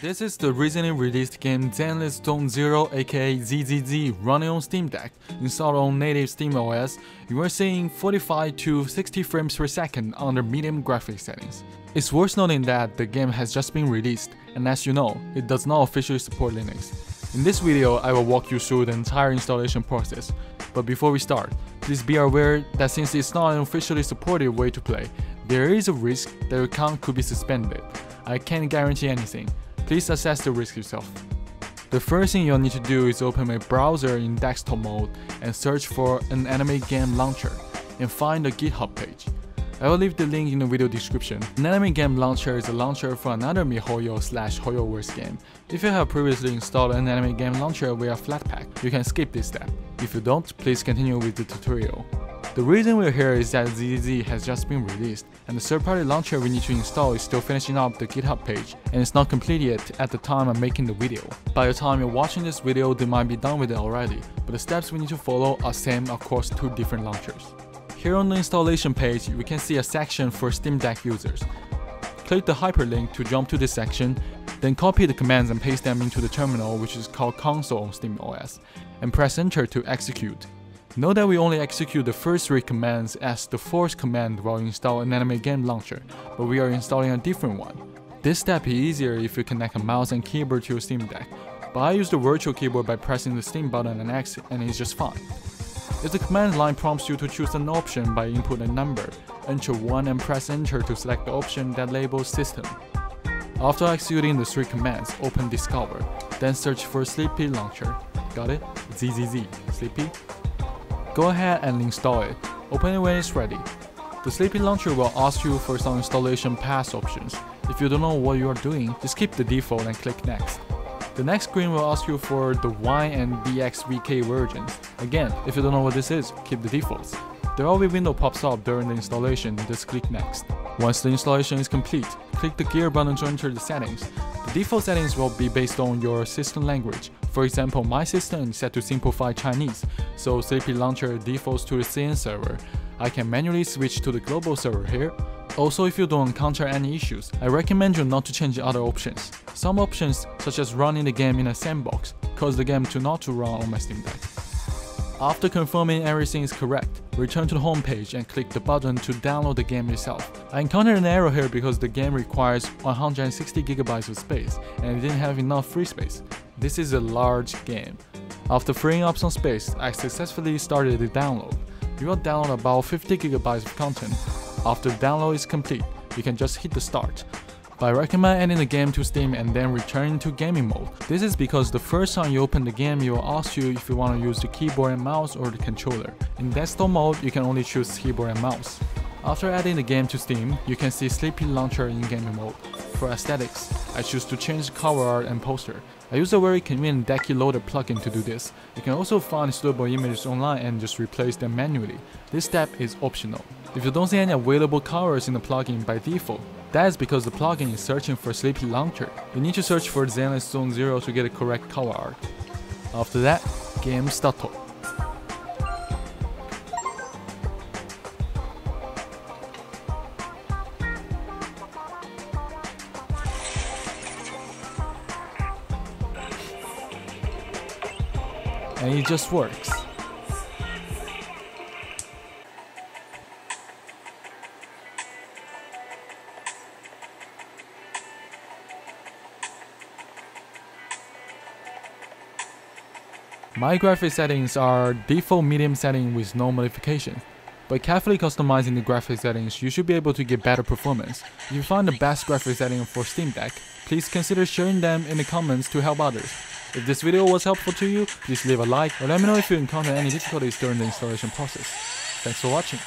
This is the recently released game Zenless Zone Zero aka ZZZ running on Steam Deck. Installed on native Steam OS, you are seeing 45 to 60 frames per second under medium graphics settings. It's worth noting that the game has just been released, and as you know, it does not officially support Linux. In this video, I will walk you through the entire installation process, but before we start, please be aware that since it's not an officially supported way to play, there is a risk that your account could be suspended. I can't guarantee anything, Please assess the risk yourself. The first thing you'll need to do is open a browser in desktop mode and search for an anime game launcher and find the GitHub page. I will leave the link in the video description. An anime game launcher is a launcher for another MiHoYo slash HoYoverse game. If you have previously installed an anime game launcher via Flatpak, you can skip this step. If you don't, please continue with the tutorial. The reason we're here is that ZZZ has just been released, and the third-party launcher we need to install is still finishing up the GitHub page, and it's not complete yet at the time I'm making the video. By the time you're watching this video, they might be done with it already, but the steps we need to follow are the same across two different launchers. Here on the installation page, we can see a section for Steam Deck users. Click the hyperlink to jump to this section, then copy the commands and paste them into the terminal which is called console on SteamOS, and press enter to execute. Note that we only execute the first three commands as the fourth command while install an anime game launcher, but we are installing a different one. This step is easier if you connect a mouse and keyboard to your Steam Deck, but I use the virtual keyboard by pressing the Steam button and X and it's just fine. If the command line prompts you to choose an option by input a number, enter 1 and press enter to select the option that labels system. After executing the three commands, open Discover, then search for Sleepy Launcher. Got it? ZZZ. Sleepy? Go ahead and install it. Open it when it's ready. The Sleepy Launcher will ask you for some installation path options. If you don't know what you are doing, just keep the default and click next. The next screen will ask you for the Wine and DXVK versions. Again, if you don't know what this is, keep the defaults. The LV window pops up during the installation, just click next. Once the installation is complete, click the gear button to enter the settings. The default settings will be based on your system language. For example, my system is set to simplify Chinese, so Sleepy Launcher defaults to the CN server. I can manually switch to the global server here. Also, if you don't encounter any issues, I recommend you not to change other options. Some options, such as running the game in a sandbox, cause the game to not to run on my Steam Deck. After confirming everything is correct, return to the home page and click the button to download the game itself. I encountered an error here because the game requires 160GB of space and it didn't have enough free space. This is a large game. After freeing up some space, I successfully started the download. You will download about 50GB of content. After the download is complete, you can just hit the start. But I recommend adding the game to Steam and then returning to gaming mode. This is because the first time you open the game, it will ask you if you want to use the keyboard and mouse or the controller. In desktop mode, you can only choose keyboard and mouse. After adding the game to Steam, you can see Sleepy Launcher in gaming mode. For aesthetics, I choose to change cover art and poster. I use a very convenient Decky Loader plugin to do this. You can also find suitable images online and just replace them manually. This step is optional. If you don't see any available covers in the plugin by default, that is because the plugin is searching for Sleepy Launcher. You need to search for Zenless Zone Zero to get the correct cover art. After that, game start. And it just works. My graphics settings are default medium setting with no modification. By carefully customizing the graphics settings, you should be able to get better performance. If you find the best graphics setting for Steam Deck, please consider sharing them in the comments to help others. If this video was helpful to you, please leave a like or let me know if you encounter any difficulties during the installation process. Thanks for watching.